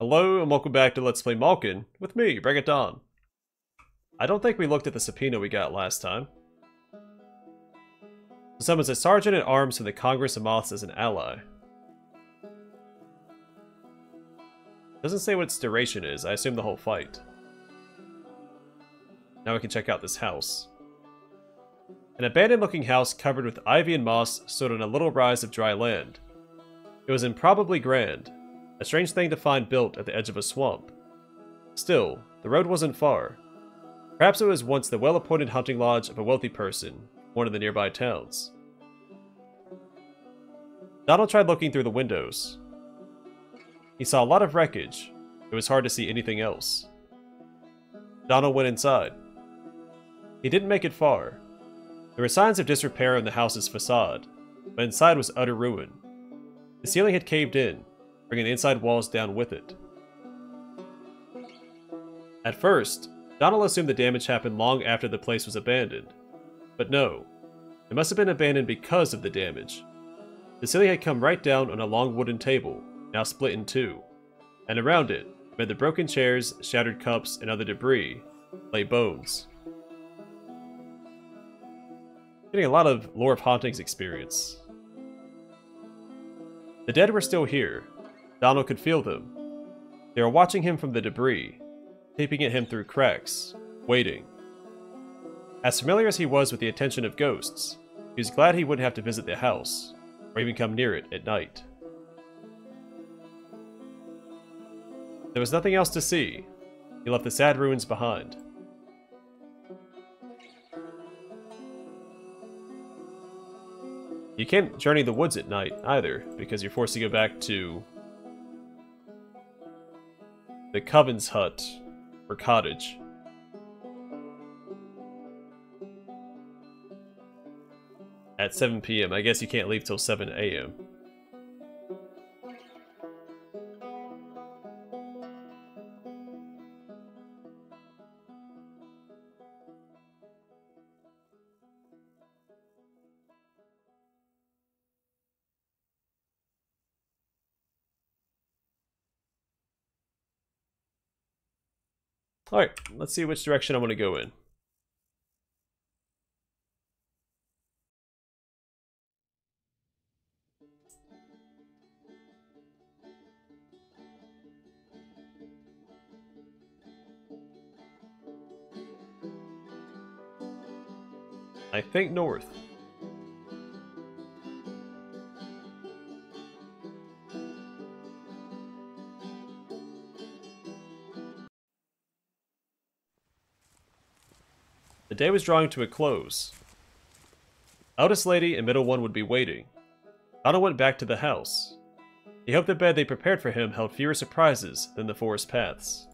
Hello and welcome back to Let's Play Malkin with me, Bring It Don. I don't think we looked at the subpoena we got last time. Summons a sergeant at arms from the Congress of Moths as an ally. Doesn't say what its duration is, I assume the whole fight. Now we can check out this house. An abandoned looking house covered with ivy and moss stood on a little rise of dry land. It was improbably grand, a strange thing to find built at the edge of a swamp. Still, the road wasn't far. Perhaps it was once the well-appointed hunting lodge of a wealthy person, one of the nearby towns. Donald tried looking through the windows. He saw a lot of wreckage. It was hard to see anything else. Donald went inside. He didn't make it far. There were signs of disrepair on the house's facade, but inside was utter ruin. The ceiling had caved in, bringing the inside walls down with it. At first, Donald assumed the damage happened long after the place was abandoned. But no, it must have been abandoned because of the damage. The ceiling had come right down on a long wooden table, now split in two, and around it, amid the broken chairs, shattered cups, and other debris, lay bones. Getting a lot of Lore of Hauntings experience. The dead were still here, Donald could feel them. They were watching him from the debris, peeping at him through cracks, waiting. As familiar as he was with the attention of ghosts, he was glad he wouldn't have to visit the house, or even come near it at night. There was nothing else to see. He left the sad ruins behind. You can't journey the woods at night, either, because you're forced to go back to the Coven's hut, or cottage. At 7 p.m. I guess you can't leave till 7 a.m. Alright, let's see which direction I want to go in. I think north. Day was drawing to a close. Eldest lady and middle one would be waiting. Donald went back to the house. He hoped the bed they prepared for him held fewer surprises than the forest paths.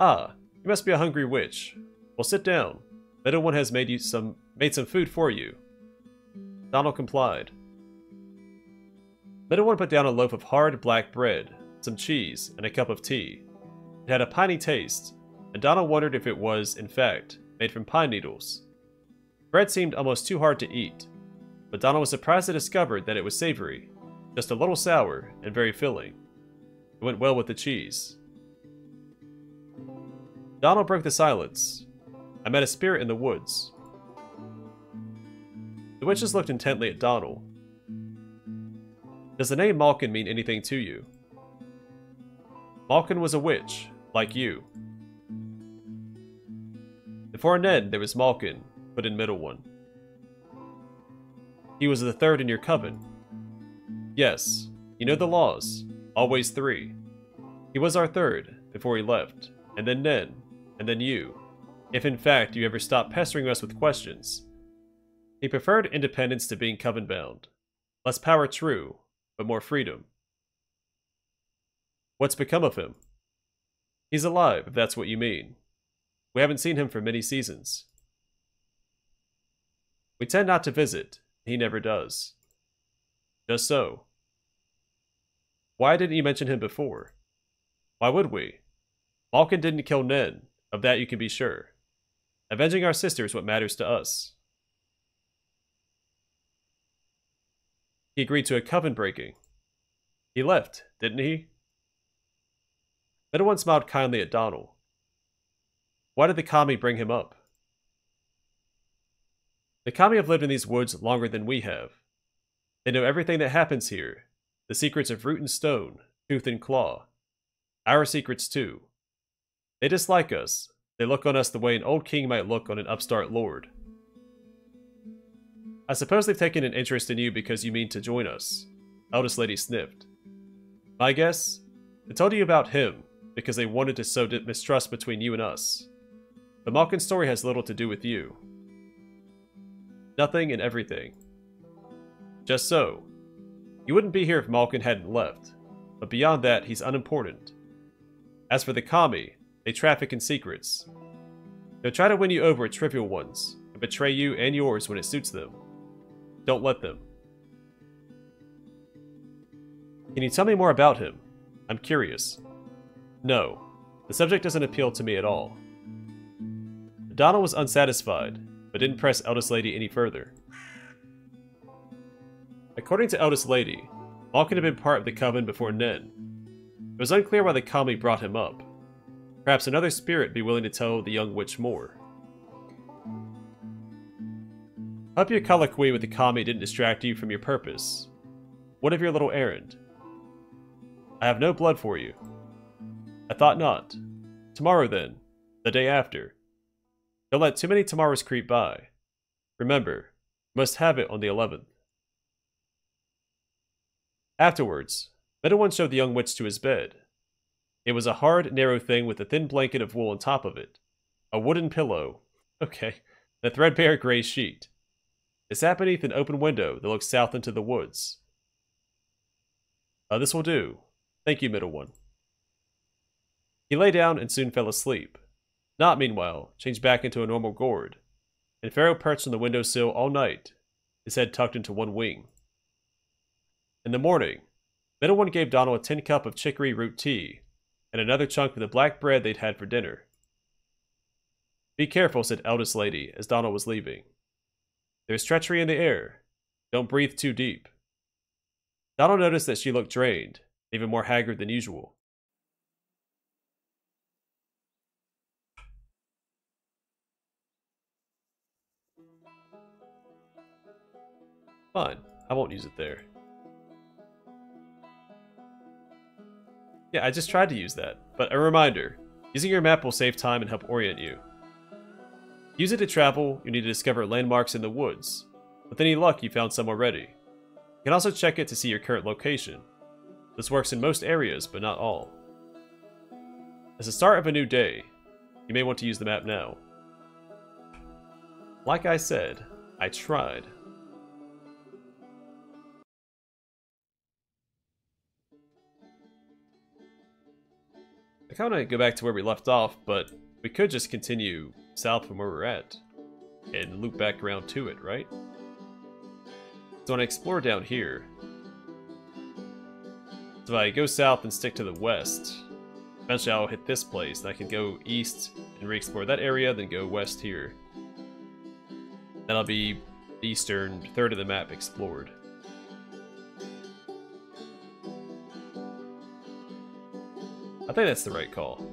Ah, you must be a hungry witch. Well, sit down. Middle one has made you some made some food for you. Donald complied. Middle one put down a loaf of hard black bread, some cheese, and a cup of tea. It had a piney taste, and Donald wondered if it was, in fact, made from pine needles. Bread seemed almost too hard to eat, but Donald was surprised to discover that it was savory, just a little sour, and very filling. It went well with the cheese. Donald broke the silence. I met a spirit in the woods. The witches looked intently at Donald, does the name Malkin mean anything to you? Malkin was a witch, like you. Before Nen, there was Malkin, but in middle one. He was the third in your coven. Yes, you know the laws. Always three. He was our third, before he left, and then Nen, and then you, if in fact you ever stopped pestering us with questions. He preferred independence to being coven bound. Less power true, but more freedom. What's become of him? He's alive, if that's what you mean. We haven't seen him for many seasons. We tend not to visit. He never does. Just so. Why didn't you mention him before? Why would we? Malkin didn't kill Nen, of that you can be sure. Avenging our sister is what matters to us. He agreed to a covenant breaking. He left, didn't he? One smiled kindly at Donald. Why did the kami bring him up? The kami have lived in these woods longer than we have. They know everything that happens here, the secrets of root and stone, tooth and claw. Our secrets too. They dislike us. They look on us the way an old king might look on an upstart lord. I suppose they've taken an interest in you because you mean to join us. Eldest lady sniffed. My guess? They told you about him because they wanted to sow mistrust between you and us. The Malkin story has little to do with you. Nothing and everything. Just so. You wouldn't be here if Malkin hadn't left, but beyond that, he's unimportant. As for the Kami, they traffic in secrets. They'll try to win you over at trivial ones, and betray you and yours when it suits them. Don't let them. Can you tell me more about him? I'm curious. No, the subject doesn't appeal to me at all. Donald was unsatisfied, but didn't press Eldest Lady any further. According to Eldest Lady, Malkin had been part of the Coven before Nen. It was unclear why the Kami brought him up. Perhaps another spirit be willing to tell the young witch more. Hope your colloquy with the Kami didn't distract you from your purpose. What of your little errand? I have no blood for you. I thought not. Tomorrow then. The day after. Don't let too many tomorrows creep by. Remember, must have it on the 11th. Afterwards, One showed the young witch to his bed. It was a hard, narrow thing with a thin blanket of wool on top of it, a wooden pillow, okay, and a threadbare gray sheet. It sat beneath an open window that looked south into the woods. Uh, this will do. Thank you, middle one. He lay down and soon fell asleep. Not, meanwhile, changed back into a normal gourd, and Pharaoh perched on the windowsill all night, his head tucked into one wing. In the morning, Middle One gave Donald a tin cup of chicory root tea, and another chunk of the black bread they'd had for dinner. Be careful, said Eldest Lady, as Donald was leaving. There's treachery in the air. Don't breathe too deep. Donald noticed that she looked drained, even more haggard than usual. Fine, I won't use it there. Yeah, I just tried to use that, but a reminder, using your map will save time and help orient you. Use it to travel, you need to discover landmarks in the woods. With any luck, you found some already. You can also check it to see your current location. This works in most areas, but not all. As the start of a new day, you may want to use the map now. Like I said, I tried. I kind of go back to where we left off, but we could just continue south from where we're at and loop back around to it, right? So when I explore down here, so if I go south and stick to the west, eventually I'll hit this place, and I can go east and re-explore that area, then go west here. That'll be the eastern third of the map explored. I think that's the right call.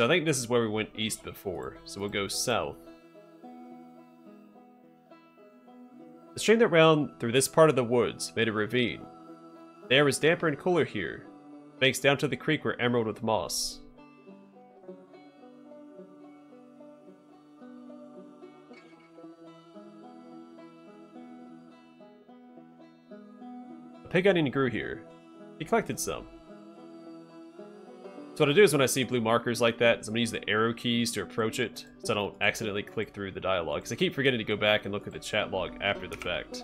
So I think this is where we went east before, so we'll go south. The stream that ran through this part of the woods made a ravine. The air was damper and cooler here, banks down to the creek were emerald with moss. A pig onion grew here. He collected some. So what I do is when I see blue markers like that, I'm to use the arrow keys to approach it, so I don't accidentally click through the dialogue. Because I keep forgetting to go back and look at the chat log after the fact.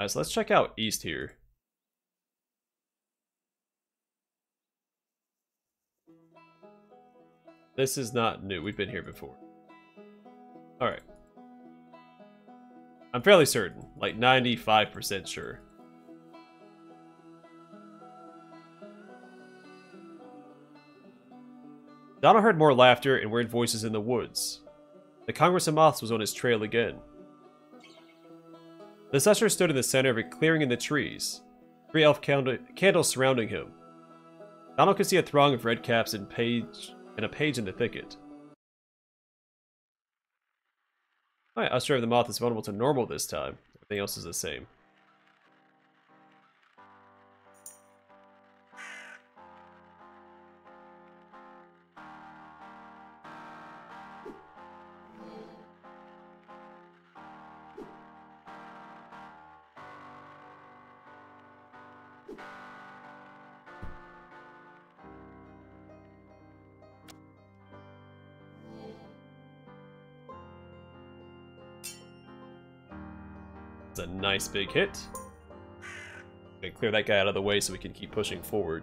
Alright, so let's check out east here. This is not new. We've been here before. Alright. I'm fairly certain. Like 95% sure. Donald heard more laughter and weird voices in the woods. The Congress of Moths was on his trail again. The Usher stood in the center of a clearing in the trees, three elf candles surrounding him. Donald could see a throng of redcaps and page and a page in the thicket. Alright, Usher of the Moth is vulnerable to normal this time. Everything else is the same. Nice big hit. Okay, clear that guy out of the way so we can keep pushing forward.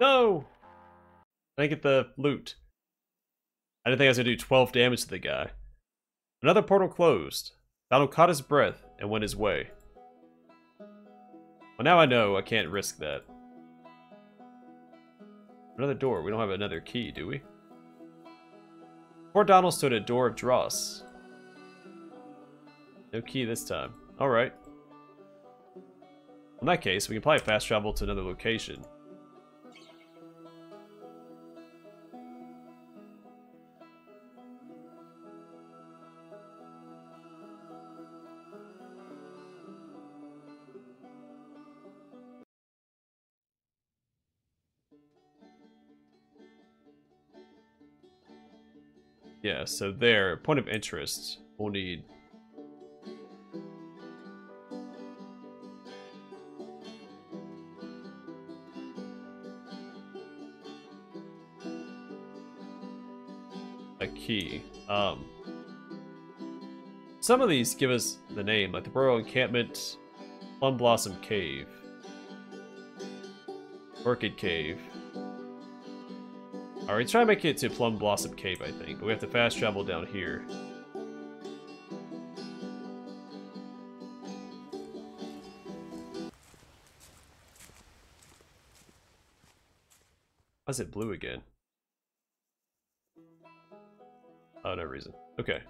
No! I didn't get the loot. I didn't think I was to do 12 damage to the guy. Another portal closed. Donald caught his breath and went his way. Well, now I know I can't risk that. Another door. We don't have another key, do we? Poor Donald stood at door of Dross. No key this time. Alright. In that case, we can probably fast travel to another location. Yeah, so there, point of interest, we'll need... A key. Um, some of these give us the name, like the Burrow Encampment, Plum Blossom Cave, Orchid Cave. Alright, try to make it to Plum Blossom Cave, I think. But we have to fast travel down here. Why is it blue again? Oh, no reason. Okay.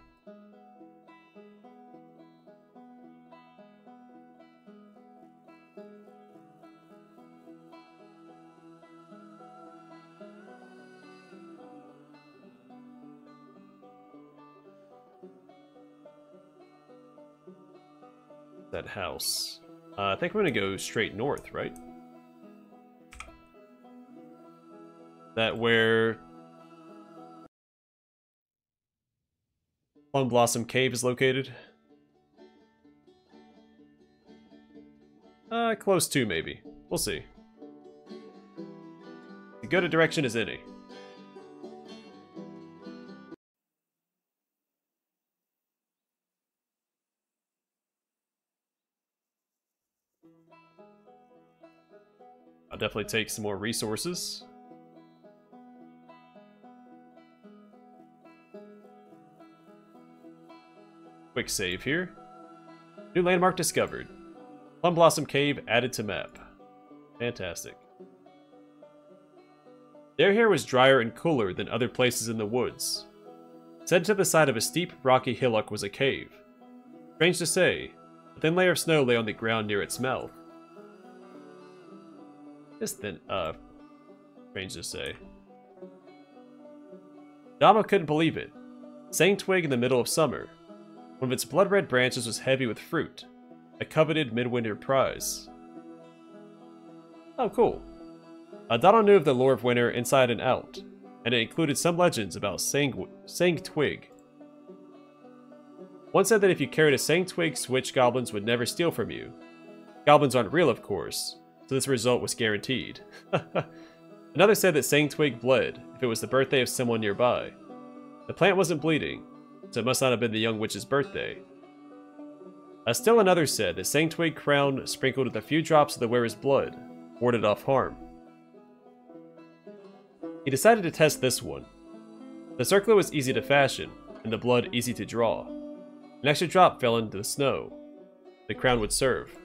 That house. Uh, I think we're gonna go straight north, right? that where Plum Blossom Cave is located? Uh, close to, maybe. We'll see. As good a direction as any. Definitely take some more resources. Quick save here. New landmark discovered. Plum Blossom Cave added to map. Fantastic. Their hair was drier and cooler than other places in the woods. Set to the side of a steep, rocky hillock was a cave. Strange to say, a thin layer of snow lay on the ground near its mouth. This thin, uh, strange to say. Dama couldn't believe it. Sang twig in the middle of summer. One of its blood-red branches was heavy with fruit, a coveted midwinter prize. Oh, cool. Adana knew of the lore of winter inside and out, and it included some legends about Sang, Sang Twig. One said that if you carried a Sang Twig switch, goblins would never steal from you. Goblins aren't real, of course, so this result was guaranteed. Another said that Sang Twig bled if it was the birthday of someone nearby. The plant wasn't bleeding, so it must not have been the young witch's birthday. Uh, still another said that Sang Twig crown sprinkled with a few drops of the wearer's blood warded off harm. He decided to test this one. The circlet was easy to fashion, and the blood easy to draw. An extra drop fell into the snow. The crown would serve.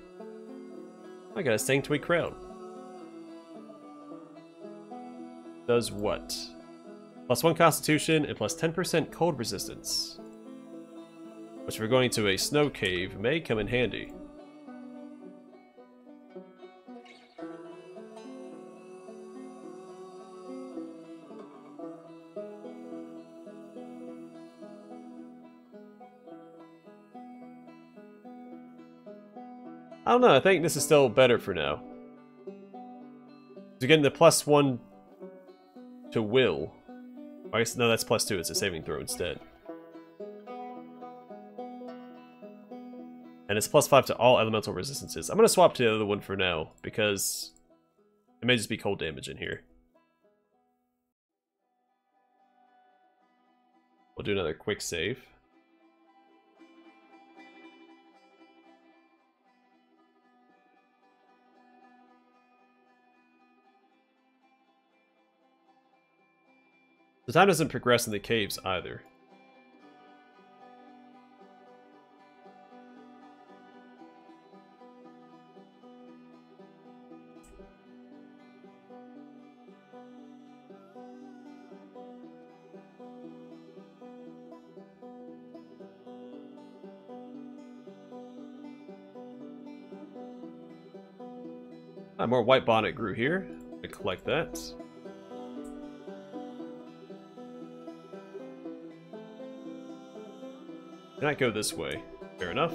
I got a Twig crown. Does what? Plus 1 constitution and plus 10% cold resistance. Which if we're going to a snow cave may come in handy. Don't know, I think this is still better for now. You're getting the plus one to will. I guess, no, that's plus two, it's a saving throw instead. And it's plus five to all elemental resistances. I'm going to swap to the other one for now, because it may just be cold damage in here. We'll do another quick save. The time doesn't progress in the caves either. Ah, more white bonnet grew here. I collect that. I go this way? Fair enough.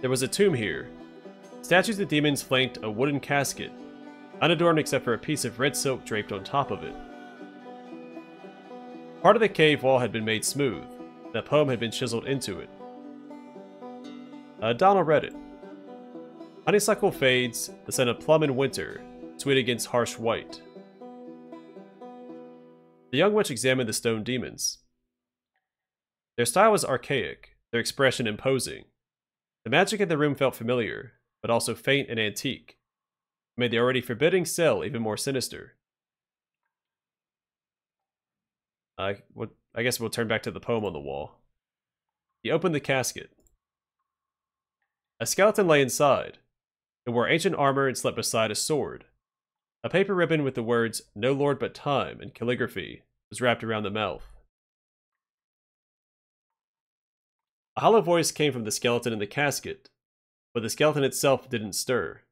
There was a tomb here. Statues of demons flanked a wooden casket, unadorned except for a piece of red silk draped on top of it. Part of the cave wall had been made smooth, and a poem had been chiseled into it. Uh, Donald read it. Honeysuckle fades, the scent of plum in winter, sweet against harsh white. The young witch examined the stone demons. Their style was archaic, their expression imposing. The magic in the room felt familiar, but also faint and antique. Made the already forbidding cell even more sinister. I, I guess we'll turn back to the poem on the wall. He opened the casket. A skeleton lay inside. It wore ancient armor and slept beside a sword. A paper ribbon with the words, No Lord but Time, in calligraphy, was wrapped around the mouth. A hollow voice came from the skeleton in the casket, but the skeleton itself didn't stir.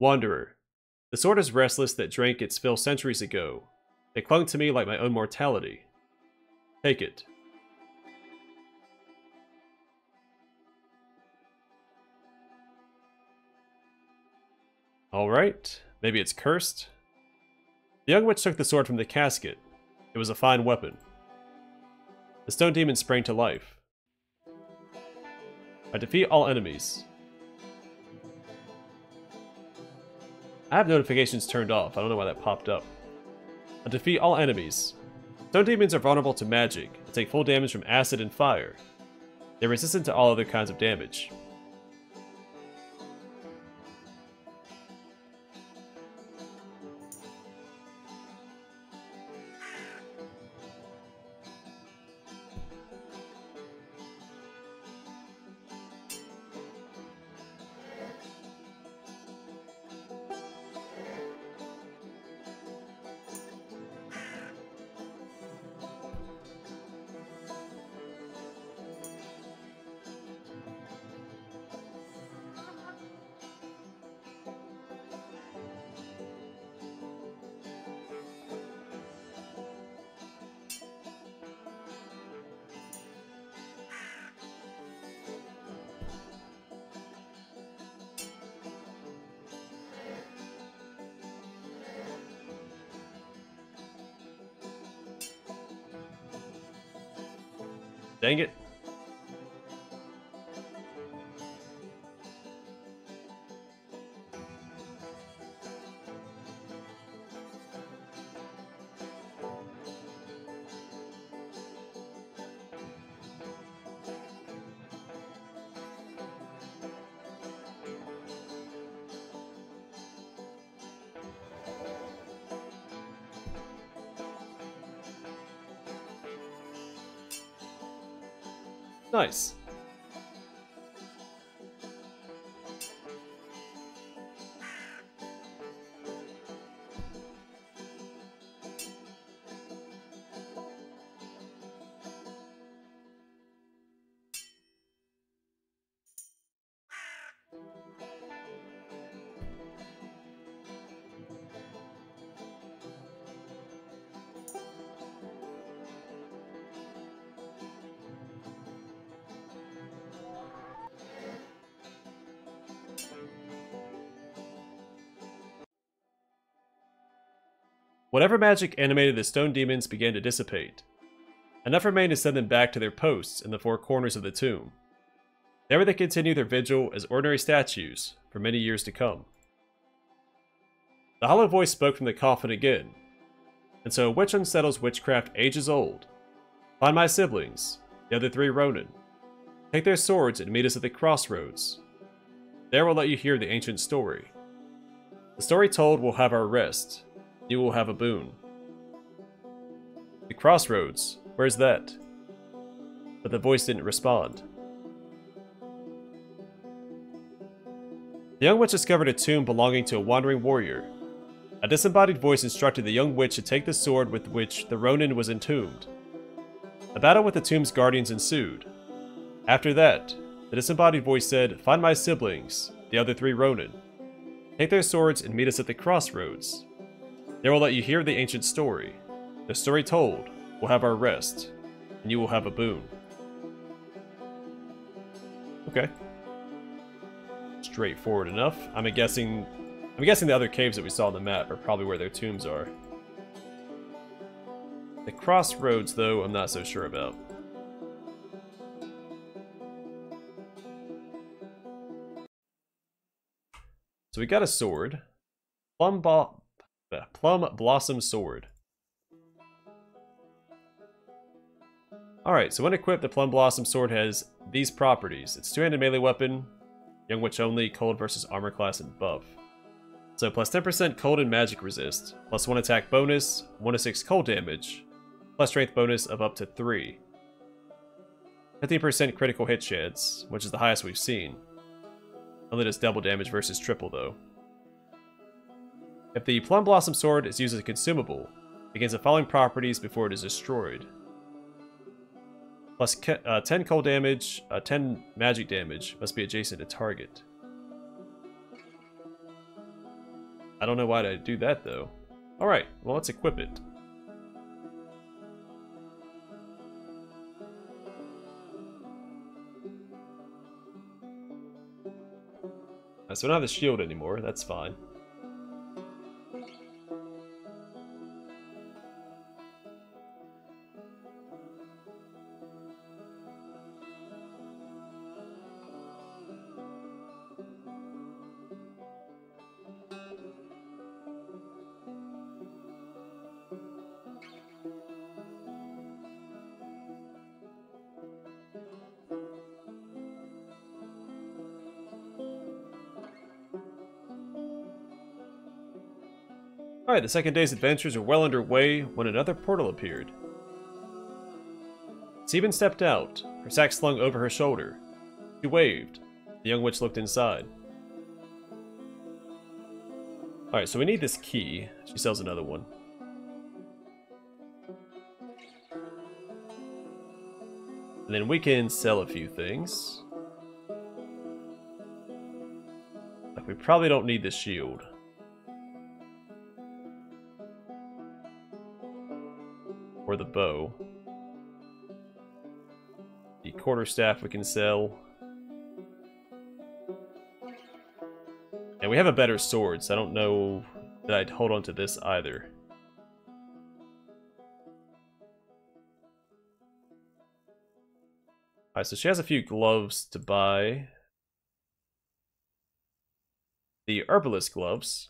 Wanderer, the sword is restless that drank its fill centuries ago. It clung to me like my own mortality. Take it. Alright, maybe it's cursed. The young witch took the sword from the casket. It was a fine weapon. The stone demon sprang to life. I defeat all enemies. I have notifications turned off. I don't know why that popped up. I defeat all enemies. Stone demons are vulnerable to magic and take full damage from acid and fire. They're resistant to all other kinds of damage. Dang it. Nice. Whatever magic animated the stone demons began to dissipate. Enough remained to send them back to their posts in the four corners of the tomb. There they continue their vigil as ordinary statues for many years to come. The hollow voice spoke from the coffin again. And so a witch unsettles witchcraft ages old. Find my siblings, the other three Ronin. Take their swords and meet us at the crossroads. There we'll let you hear the ancient story. The story told will have our rest, you will have a boon. The crossroads, where's that? But the voice didn't respond. The young witch discovered a tomb belonging to a wandering warrior. A disembodied voice instructed the young witch to take the sword with which the Ronin was entombed. A battle with the tomb's guardians ensued. After that, the disembodied voice said, Find my siblings, the other three Ronin. Take their swords and meet us at the crossroads. They will let you hear the ancient story. The story told will have our rest, and you will have a boon. Okay. Straightforward enough. I'm guessing I'm guessing the other caves that we saw on the map are probably where their tombs are. The crossroads, though, I'm not so sure about. So we got a sword. Plum, the Plum Blossom Sword. Alright, so when equipped, the Plum Blossom Sword has these properties. It's two-handed melee weapon, Young Witch only, cold versus armor class, and buff. So plus 10% cold and magic resist, plus 1 attack bonus, 1 to 6 cold damage, plus strength bonus of up to 3. 15% critical hit chance, which is the highest we've seen. Only does double damage versus triple though. If the Plum Blossom Sword is used as a consumable, it gains the following properties before it is destroyed. Plus, uh, 10 cold damage, uh, 10 magic damage must be adjacent to target. I don't know why to do that though. Alright, well let's equip it. Uh, I so don't have the shield anymore, that's fine. Alright, the second day's adventures are well underway when another portal appeared. Sieben stepped out, her sack slung over her shoulder. She waved. The young witch looked inside. Alright, so we need this key. She sells another one. And then we can sell a few things. Like, we probably don't need the shield. The bow. The quarterstaff we can sell. And we have a better sword, so I don't know that I'd hold on to this either. Alright, so she has a few gloves to buy. The herbalist gloves.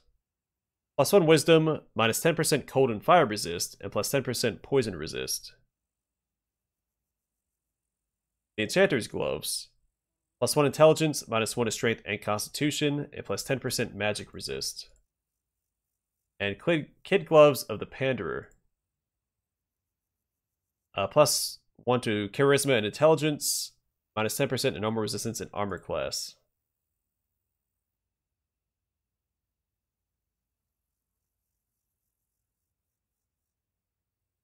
Plus 1 wisdom, minus 10% cold and fire resist, and plus 10% poison resist. The enchanter's gloves. Plus 1 intelligence, minus 1 to strength and constitution, and plus 10% magic resist. And kid gloves of the panderer. Uh, plus 1 to charisma and intelligence, minus 10% in armor resistance and armor class.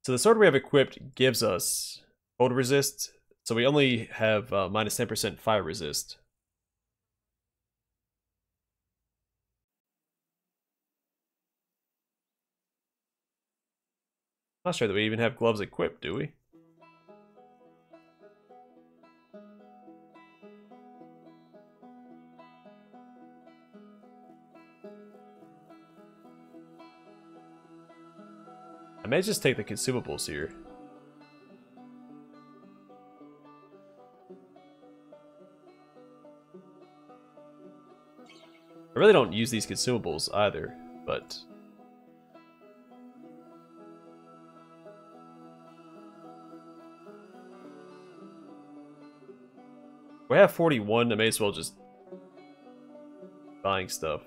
So the sword we have equipped gives us cold resist, so we only have uh, minus 10% fire resist. Not sure that we even have gloves equipped, do we? I may just take the consumables here. I really don't use these consumables either, but... We have 41, I may as well just... Buying stuff.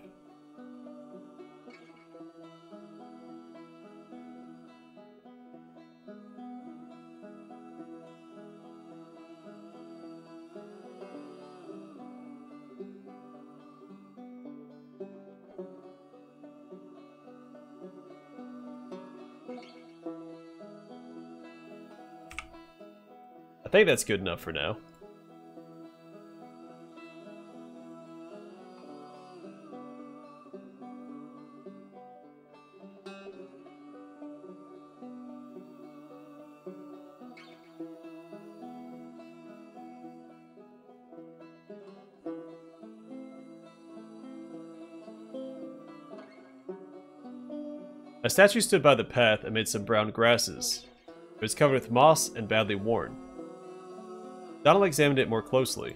Think that's good enough for now. A statue stood by the path amid some brown grasses. It was covered with moss and badly worn. Donald examined it more closely.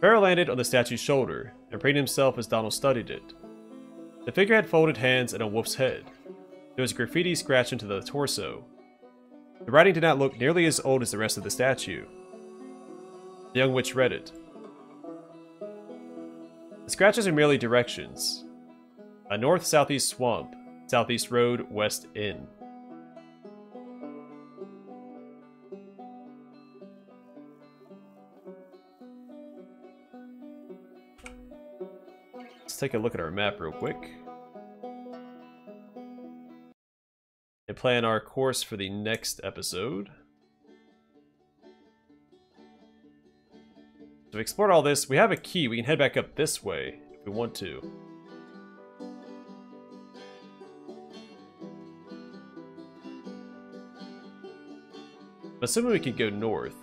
Pharah landed on the statue's shoulder and preened himself as Donald studied it. The figure had folded hands and a wolf's head. There was graffiti scratched into the torso. The writing did not look nearly as old as the rest of the statue. The young witch read it. The scratches are merely directions. A north-southeast swamp, southeast road, west inn. Take a look at our map real quick. And plan our course for the next episode. So we explored all this. We have a key. We can head back up this way if we want to. I'm assuming we could go north.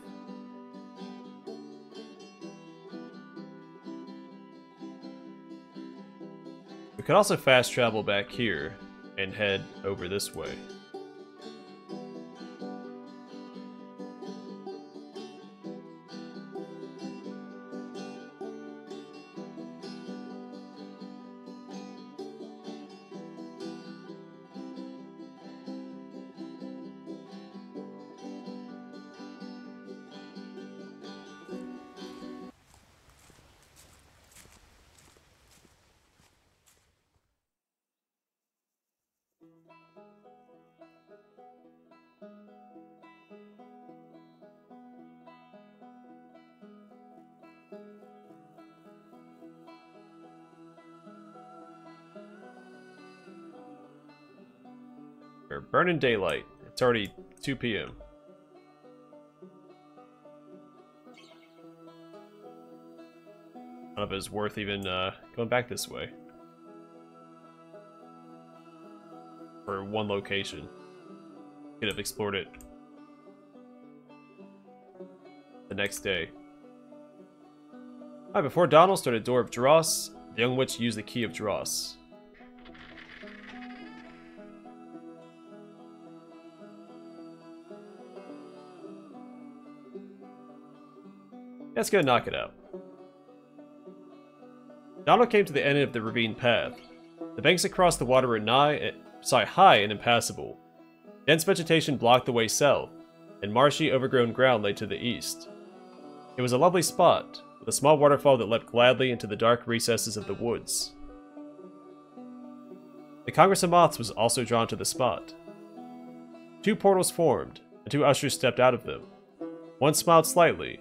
Could also fast travel back here and head over this way. Burning daylight. It's already 2 p.m. None of it is worth even uh, going back this way. For one location. Could have explored it the next day. Alright, before Donald started Door of Dross, the young witch used the key of Dross. Let's go knock it out. Donald came to the end of the ravine path. The banks across the water were nigh, eh, sorry, high and impassable. Dense vegetation blocked the way south, and marshy, overgrown ground lay to the east. It was a lovely spot, with a small waterfall that leapt gladly into the dark recesses of the woods. The Congress of Moths was also drawn to the spot. Two portals formed, and two ushers stepped out of them. One smiled slightly,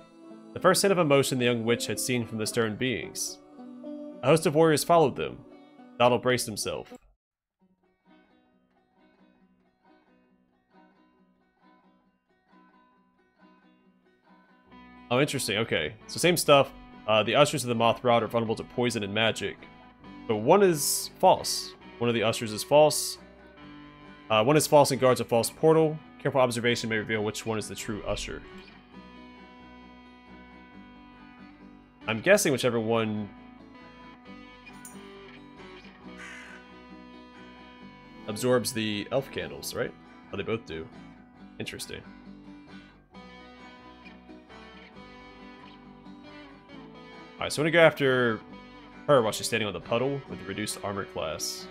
the first hint of emotion the young witch had seen from the stern beings. A host of warriors followed them. Donald braced himself. Oh, interesting. Okay. So same stuff. Uh, the Ushers of the Moth Rod are vulnerable to poison and magic. But one is false. One of the Ushers is false. Uh, one is false and guards a false portal. Careful observation may reveal which one is the true Usher. I'm guessing whichever one... absorbs the elf candles, right? Oh, they both do. Interesting. Alright, so I'm gonna go after her while she's standing on the puddle with the reduced armor class.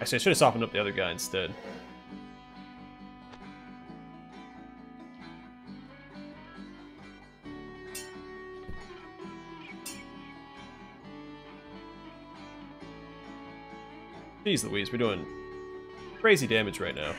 Actually, I should have softened up the other guy instead. Jeez Louise, we're doing crazy damage right now.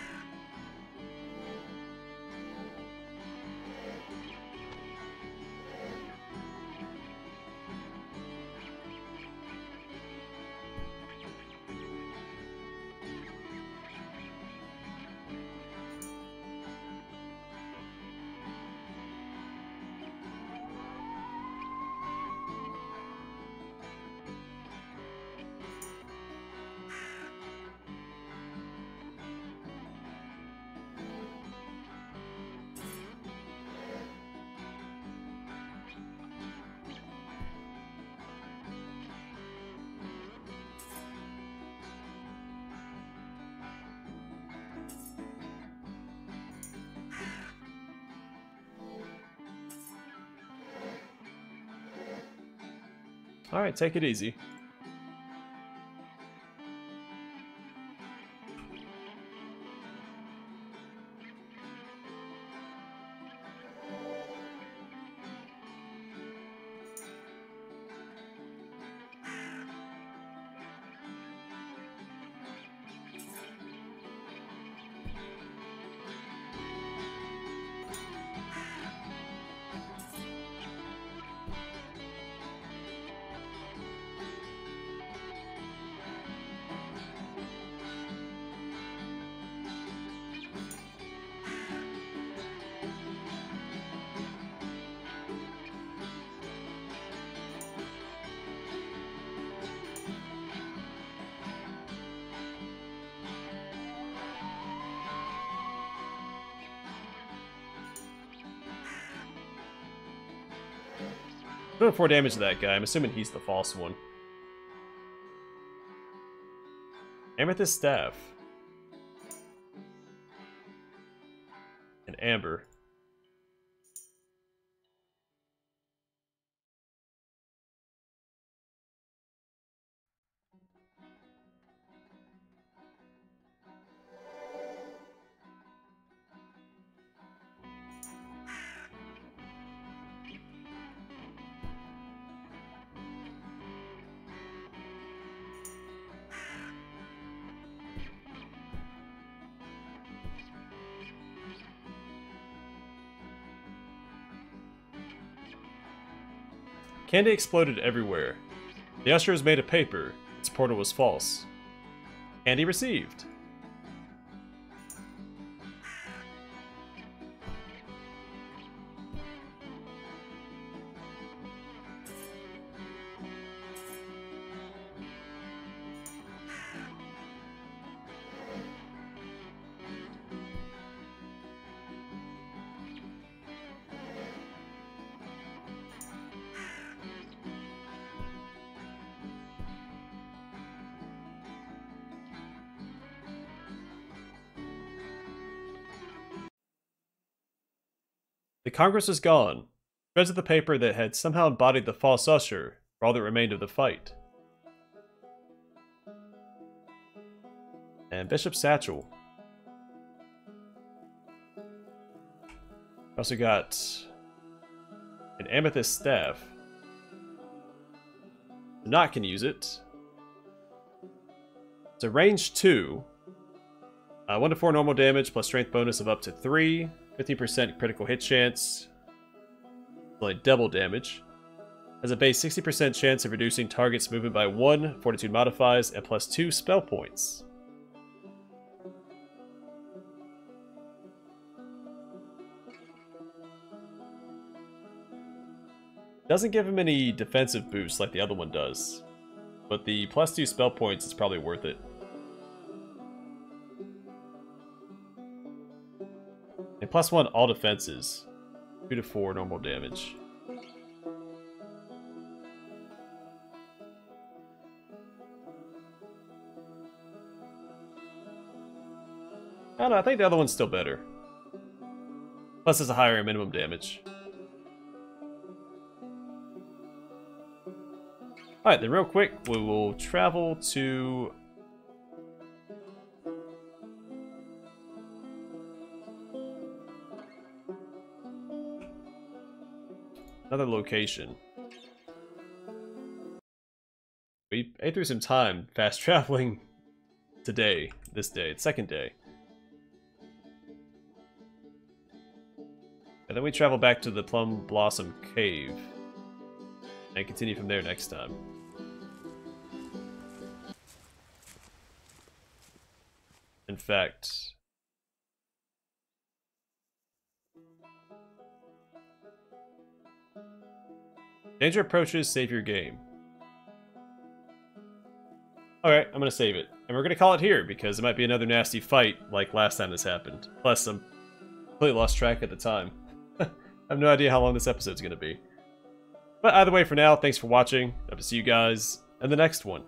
Alright, take it easy. Doing 4 damage to that guy. I'm assuming he's the false one. Amethyst Staff. And Amber. Candy exploded everywhere. The usher was made of paper. Its portal was false. Candy received. The Congress was gone. Shreds of the paper that had somehow embodied the false usher all that remained of the fight. And Bishop Satchel. Also got an amethyst staff. Nen can use it. It's a range 2. Uh, 1 to 4 normal damage plus strength bonus of up to 3. 50% critical hit chance. Like double damage. Has a base 60% chance of reducing target's movement by 1, fortitude modifies, and plus 2 spell points. Doesn't give him any defensive boost like the other one does. But the plus 2 spell points is probably worth it. And plus 1 all defenses. 2 to 4 normal damage. I don't know, I think the other one's still better. Plus it's a higher minimum damage. Alright, then real quick, we will travel to... Another location. We ate through some time fast traveling today, this day, it's second day. And then we travel back to the Plum Blossom Cave. And continue from there next time. In fact... Danger approaches, save your game. Alright, I'm gonna save it. And we're gonna call it here, because it might be another nasty fight like last time this happened. Plus, I'm completely lost track at the time. I have no idea how long this episode's gonna be. But either way, for now, thanks for watching. Hope to see you guys in the next one.